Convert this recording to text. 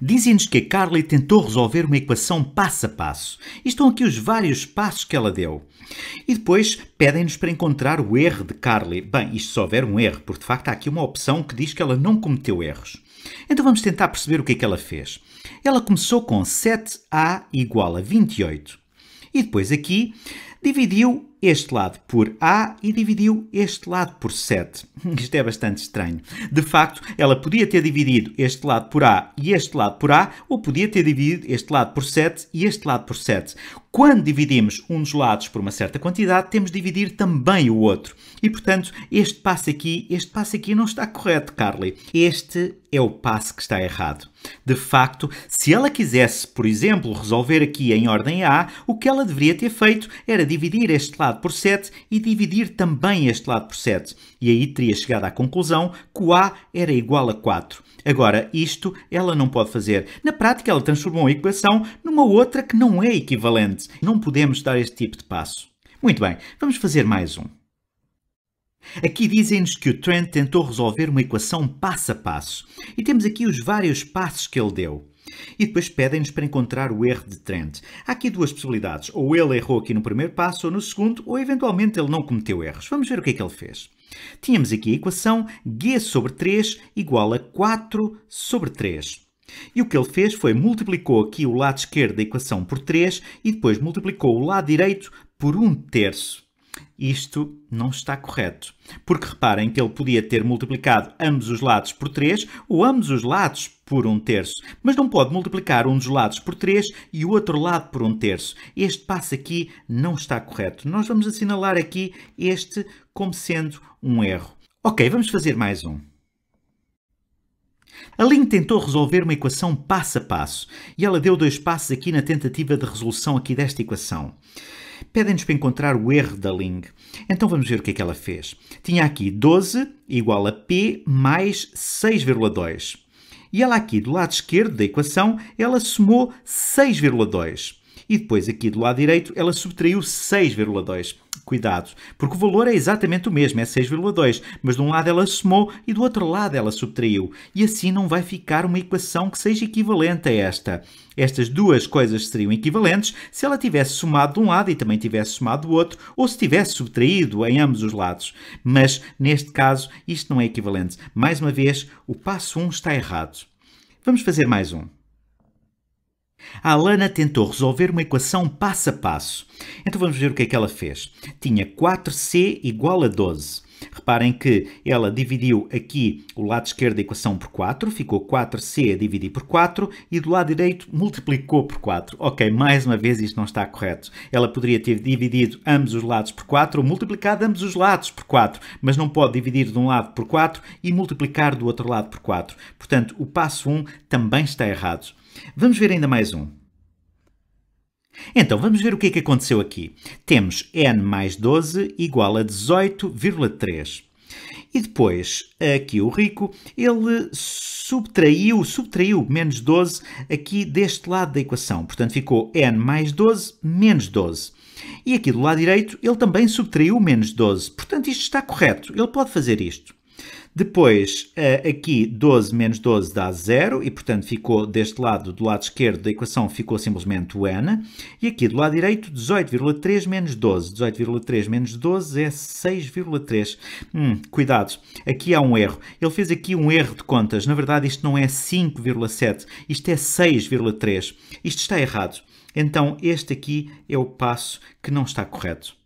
Dizem-nos que a Carly tentou resolver uma equação passo a passo. E estão aqui os vários passos que ela deu. E depois pedem-nos para encontrar o erro de Carly. Bem, isto só houver um erro, porque de facto há aqui uma opção que diz que ela não cometeu erros. Então vamos tentar perceber o que é que ela fez. Ela começou com 7a igual a 28. E depois aqui dividiu este lado por A e dividiu este lado por 7. Isto é bastante estranho. De facto, ela podia ter dividido este lado por A e este lado por A, ou podia ter dividido este lado por 7 e este lado por 7. Quando dividimos um dos lados por uma certa quantidade, temos de dividir também o outro. E, portanto, este passo aqui, este passo aqui não está correto, Carly. Este é o passo que está errado. De facto, se ela quisesse, por exemplo, resolver aqui em ordem A, o que ela deveria ter feito era dividir este lado por 7 e dividir também este lado por 7. E aí teria chegado à conclusão que o A era igual a 4. Agora, isto ela não pode fazer. Na prática, ela transformou a equação numa outra que não é equivalente. Não podemos dar este tipo de passo. Muito bem, vamos fazer mais um. Aqui dizem-nos que o Trent tentou resolver uma equação passo a passo. E temos aqui os vários passos que ele deu. E depois pedem-nos para encontrar o erro de Trent. Há aqui duas possibilidades. Ou ele errou aqui no primeiro passo ou no segundo, ou eventualmente ele não cometeu erros. Vamos ver o que é que ele fez. Tínhamos aqui a equação g sobre 3 igual a 4 sobre 3. E o que ele fez foi multiplicou aqui o lado esquerdo da equação por 3 e depois multiplicou o lado direito por 1 terço. Isto não está correto. Porque reparem que ele podia ter multiplicado ambos os lados por 3 ou ambos os lados por 1 terço. Mas não pode multiplicar um dos lados por 3 e o outro lado por 1 terço. Este passo aqui não está correto. Nós vamos assinalar aqui este como sendo um erro. Ok, vamos fazer mais um. A Ling tentou resolver uma equação passo a passo e ela deu dois passos aqui na tentativa de resolução aqui desta equação. Pedem-nos para encontrar o erro da Ling. Então vamos ver o que é que ela fez. Tinha aqui 12 igual a P mais 6,2. E ela aqui do lado esquerdo da equação, ela somou 6,2. E depois aqui do lado direito, ela subtraiu 6,2. Cuidado, porque o valor é exatamente o mesmo, é 6,2, mas de um lado ela somou e do outro lado ela subtraiu. E assim não vai ficar uma equação que seja equivalente a esta. Estas duas coisas seriam equivalentes se ela tivesse somado de um lado e também tivesse somado do outro, ou se tivesse subtraído em ambos os lados. Mas, neste caso, isto não é equivalente. Mais uma vez, o passo 1 está errado. Vamos fazer mais um. A Alana tentou resolver uma equação passo a passo. Então vamos ver o que é que ela fez. Tinha 4c igual a 12. Reparem que ela dividiu aqui o lado esquerdo da equação por 4, ficou 4c a dividir por 4 e do lado direito multiplicou por 4. Ok, mais uma vez isto não está correto. Ela poderia ter dividido ambos os lados por 4 ou multiplicado ambos os lados por 4, mas não pode dividir de um lado por 4 e multiplicar do outro lado por 4. Portanto, o passo 1 também está errado. Vamos ver ainda mais um. Então, vamos ver o que é que aconteceu aqui. Temos n mais 12 igual a 18,3. E depois, aqui o rico, ele subtraiu, subtraiu menos 12 aqui deste lado da equação. Portanto, ficou n mais 12 menos 12. E aqui do lado direito, ele também subtraiu menos 12. Portanto, isto está correto. Ele pode fazer isto. Depois, eh, aqui 12 menos 12 dá 0 e, portanto, ficou deste lado, do lado esquerdo da equação, ficou simplesmente o n. E aqui do lado direito, 18,3 menos 12. 18,3 menos 12 é 6,3. Hum, cuidado, aqui há um erro. Ele fez aqui um erro de contas. Na verdade, isto não é 5,7, isto é 6,3. Isto está errado. Então, este aqui é o passo que não está correto.